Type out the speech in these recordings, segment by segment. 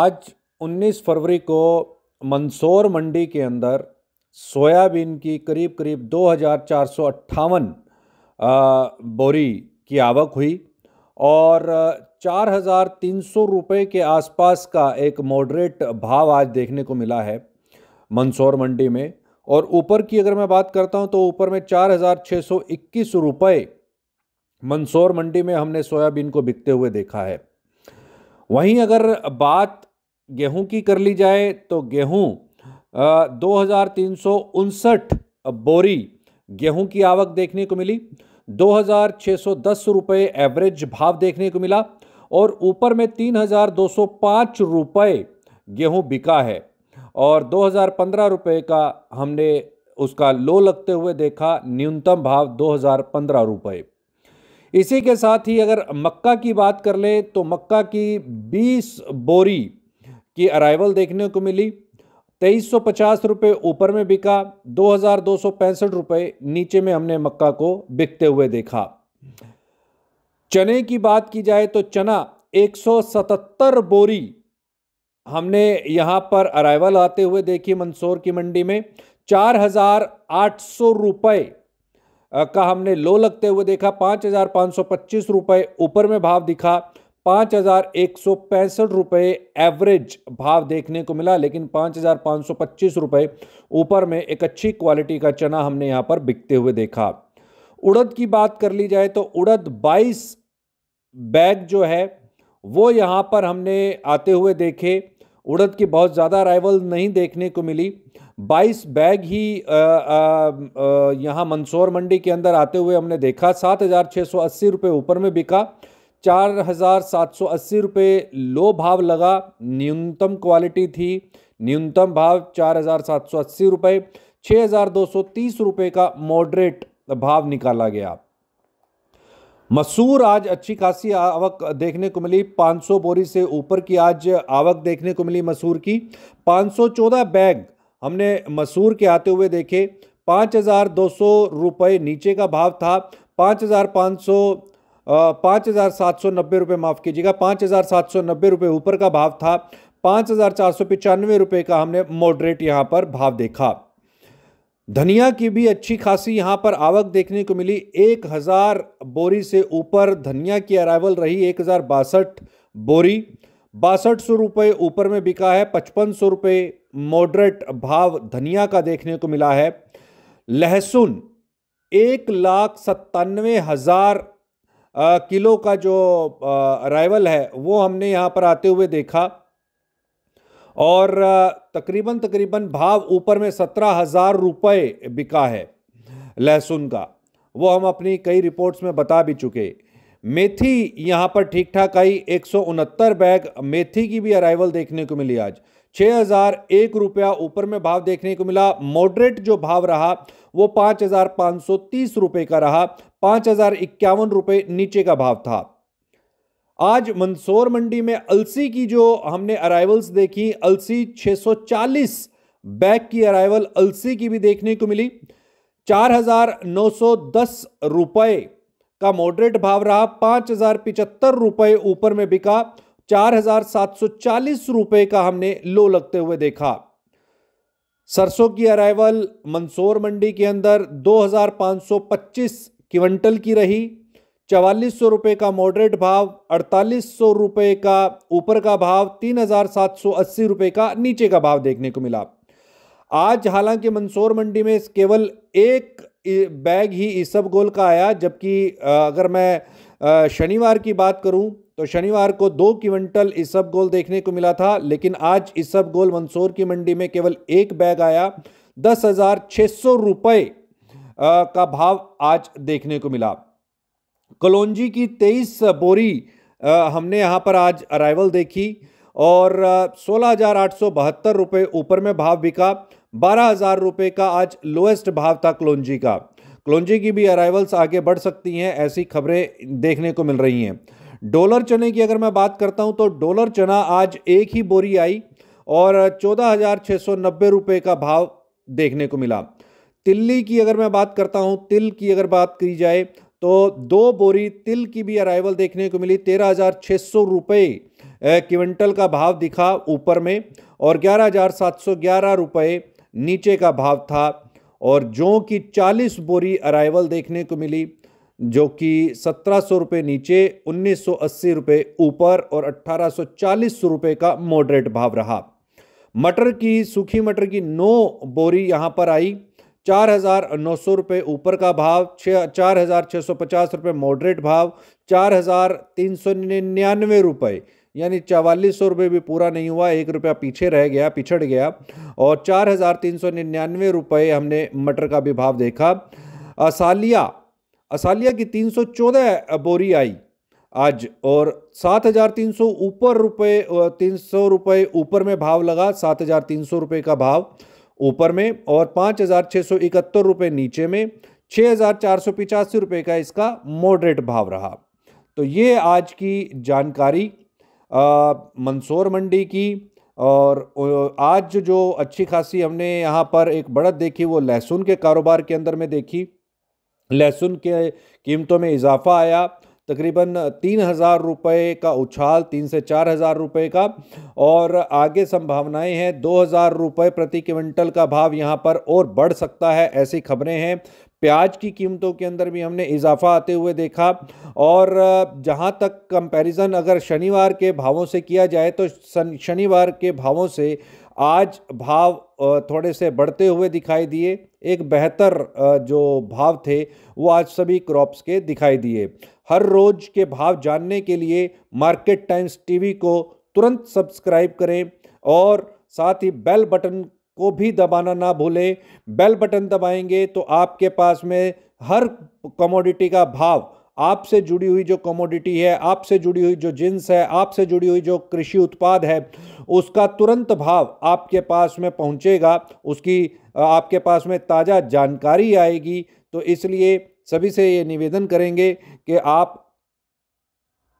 आज 19 फरवरी को मंदसौर मंडी के अंदर सोयाबीन की करीब करीब दो हज़ार चार सौ अट्ठावन बोरी की आवक हुई और चार हज़ार तीन सौ रुपये के आसपास का एक मॉडरेट भाव आज देखने को मिला है मंदसौर मंडी में। और ऊपर की अगर मैं बात करता हूँ तो ऊपर में चार हज़ार छः सौ इक्कीस रुपये मंदसौर मंडी में हमने सोयाबीन को बिकते हुए देखा है। वहीं अगर बात गेहूँ की कर ली जाए तो गेहूँ दो हज़ार तीन सौ उनसठ बोरी गेहूँ की आवक देखने को मिली। दो हज़ार छः सौ दस रुपये एवरेज भाव देखने को मिला और ऊपर में तीन हज़ार दो सौ पाँच रुपये गेहूँ बिका है। और दो हज़ार पंद्रह रुपये का हमने उसका लो लगते हुए देखा, न्यूनतम भाव दो हज़ार पंद्रह रुपये इसी के साथ ही अगर मक्का की बात कर लें तो मक्का की 20 बोरी की अराइवल देखने को मिली। तेईस सौ पचास ऊपर में बिका, दो हज़ार दो सौ पैंसठ नीचे में हमने मक्का को बिकते हुए देखा। चने की बात की जाए तो चना 177 बोरी हमने यहाँ पर अराइवल आते हुए देखी मंदसौर की मंडी में। चार हज़ार आठ सौ का हमने लो लगते हुए देखा। पाँच हज़ार पाँच सौ पच्चीस ऊपर में भाव दिखा। पाँच हज़ार एक सौ पैंसठ रुपये एवरेज भाव देखने को मिला, लेकिन पाँच हज़ार पाँच सौ पच्चीस रुपये ऊपर में एक अच्छी क्वालिटी का चना हमने यहाँ पर बिकते हुए देखा। उड़द की बात कर ली जाए तो उड़द 22 बैग जो है, वो यहाँ पर हमने आते हुए देखे। उड़द की बहुत ज़्यादा अराइवल नहीं देखने को मिली। 22 बैग ही यहाँ मंदसौर मंडी के अंदर आते हुए हमने देखा। सात हज़ार छः सौ अस्सी रुपये ऊपर में बिका। चार हज़ार सात सौ अस्सी रुपये लो भाव लगा, न्यूनतम क्वालिटी थी। न्यूनतम भाव चार हज़ार सात सौ अस्सी रुपये छः हज़ार दो सौ तीस रुपये का मॉडरेट भाव निकाला गया। मसूर आज अच्छी खासी आवक देखने को मिली। 500 बोरी से ऊपर की आज आवक देखने को मिली मसूर की। 514 बैग हमने मसूर के आते हुए देखे। पाँच हज़ार दो सौ रुपये नीचे का भाव था। पाँच हज़ार पाँच सौ पाँच हज़ार सात सौ नब्बे रुपये माफ़ कीजिएगा, पाँच हज़ार सात सौ नब्बे रुपये ऊपर का भाव था, पाँच हज़ार चार सौ पचानवे रुपये का हमने मॉडरेट यहाँ पर भाव देखा। धनिया की भी अच्छी खासी यहाँ पर आवक देखने को मिली, एक हज़ार बोरी से ऊपर धनिया की अराइवल रही, एक हज़ार बासठ बोरी। बासठ सौ रुपये ऊपर में बिका है, पचपन सौ रुपये मॉडरेट भाव धनिया का देखने को मिला है। लहसुन एक लाख सत्तानवे हज़ार किलो का जो अराइवल है, वो हमने यहाँ पर आते हुए देखा। और तकरीबन तकरीबन भाव ऊपर में सत्रह हज़ार रुपये बिका है लहसुन का। वो हम अपनी कई रिपोर्ट्स में बता भी चुके। मेथी यहाँ पर ठीक ठाक आई, एक सौ उनहत्तर बैग मेथी की भी अराइवल देखने को मिली आज। छः हज़ार एक रुपया ऊपर में भाव देखने को मिला। मॉडरेट जो भाव रहा, वो पाँच हज़ार पाँच सौ तीस रुपये का रहा। पाँच हज़ार इक्यावन रुपये नीचे का भाव था। आज मंदसौर मंडी में अलसी की जो हमने अराइवल्स देखी, अलसी 640 बैग की अराइवल अलसी की भी देखने को मिली। चार हज़ार नौ सौ दस रुपए का मॉडरेट भाव रहा। पाँच रुपए ऊपर में बिका। चार हज़ार सात सौ चालीस रुपए का हमने लो लगते हुए देखा। सरसों की अराइवल मंदसौर मंडी के अंदर दो हज़ार पाँच सौ पच्चीस क्विंटल की रही। चवालीस सौ रुपये का मॉडरेट भाव, अड़तालीस सौ रुपये का ऊपर का भाव, तीन हज़ार सात सौ अस्सी रुपये का नीचे का भाव देखने को मिला। आज हालाँकि मंदसौर मंडी में केवल एक बैग ही इसब गोल का आया, जबकि अगर मैं शनिवार की बात करूँ तो शनिवार को दो क्विंटल इसब गोल देखने को मिला था, लेकिन आज इसब गोल मंदसौर की मंडी में केवल एक बैग आया। दस हज़ार छः सौ रुपये का भाव आज देखने को मिला। कलौजी की तेईस बोरी हमने यहाँ पर आज अराइवल देखी और सोलह हज़ार आठ सौ बहत्तर रुपये ऊपर में भाव बिका। बारह हज़ार रुपये का आज लोएस्ट भाव था कलौजी का। कलौजी की भी अराइवल्स आगे बढ़ सकती हैं, ऐसी खबरें देखने को मिल रही हैं। डॉलर चने की अगर मैं बात करता हूँ तो डॉलर चना आज एक ही बोरी आई और चौदह हज़ार छः सौ नब्बे रुपये का भाव देखने को मिला। तिल्ली की अगर मैं बात करता हूँ, तिल की अगर बात की जाए तो दो बोरी तिल की भी अराइवल देखने को मिली। तेरह हज़ार छः सौ रुपये क्विंटल का भाव दिखा ऊपर में और ग्यारह हज़ार सात सौ ग्यारह रुपये नीचे का भाव था और जौ की चालीस बोरी अराइवल देखने को मिली। जो कि सत्रह सौ रुपये नीचे, उन्नीस सौ अस्सी रुपये ऊपर और अट्ठारह सौ चालीस रुपये का मॉडरेट भाव रहा। मटर की, सूखी मटर की नौ बोरी यहाँ पर आई। चार हज़ार नौ सौ रुपये ऊपर का भाव छः चार हज़ार छः सौ पचास रुपये मॉडरेट भाव, चार हज़ार तीन सौ निन्यानवे रुपये यानी चवालीस सौ रुपये भी पूरा नहीं हुआ, एक रुपया पीछे रह गया, पिछड़ गया, और चार हज़ार तीन सौ निन्यानवे रुपये हमने मटर का भी भाव देखा। असालिया असालिया की तीन सौ चौदह बोरी आई आज और सात हज़ार तीन सौ ऊपर रुपये तीन सौ रुपये ऊपर में भाव लगा, सात हज़ार तीन सौ रुपये का भाव ऊपर में और पाँच हज़ार छः सौ इकहत्तर रुपये नीचे में छः हज़ार रुपये का इसका मॉडरेट भाव रहा। तो ये आज की जानकारी मंदसौर मंडी की और आज जो अच्छी खासी हमने यहाँ पर एक बढ़त देखी, वो लहसुन के कारोबार के अंदर में देखी। लहसुन के कीमतों में इजाफा आया। तकरीबन तीन हज़ार रुपये का उछाल, तीन से चार हज़ार रुपये का। और आगे संभावनाएँ हैं, दो हज़ार रुपये प्रति क्विंटल का भाव यहाँ पर और बढ़ सकता है, ऐसी खबरें हैं। प्याज की कीमतों के अंदर भी हमने इजाफा आते हुए देखा। और जहाँ तक कंपैरिजन अगर शनिवार के भावों से किया जाए तो शनिवार के भावों से आज भाव थोड़े से बढ़ते हुए दिखाई दिए। एक बेहतर जो भाव थे, वो आज सभी क्रॉप्स के दिखाई दिए। हर रोज़ के भाव जानने के लिए मार्केट टाइम्स टीवी को तुरंत सब्सक्राइब करें और साथ ही बेल बटन को भी दबाना ना भूलें। बेल बटन दबाएँगे तो आपके पास में हर कमोडिटी का भाव आपसे जुड़ी हुई जो कमोडिटी है, आपसे जुड़ी हुई जो जिन्स है, आपसे जुड़ी हुई जो कृषि उत्पाद है, उसका तुरंत भाव आपके पास में पहुंचेगा, उसकी आपके पास में ताज़ा जानकारी आएगी। तो इसलिए सभी से ये निवेदन करेंगे कि आप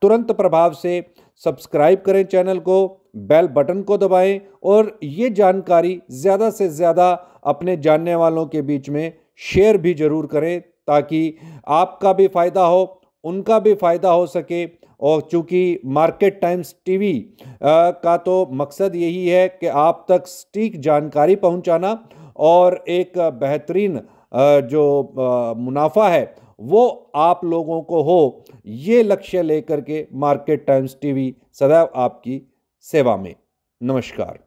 तुरंत प्रभाव से सब्सक्राइब करें चैनल को, बेल बटन को दबाएँ और ये जानकारी ज़्यादा से ज़्यादा अपने जानने वालों के बीच में शेयर भी ज़रूर करें। ताकि आपका भी फ़ायदा हो, उनका भी फ़ायदा हो सके। और चूँकि मार्केट टाइम्स टीवी का तो मकसद यही है कि आप तक सटीक जानकारी पहुंचाना और एक बेहतरीन जो मुनाफा है, वो आप लोगों को हो। ये लक्ष्य लेकर के मार्केट टाइम्स टीवी सदैव आपकी सेवा में। नमस्कार।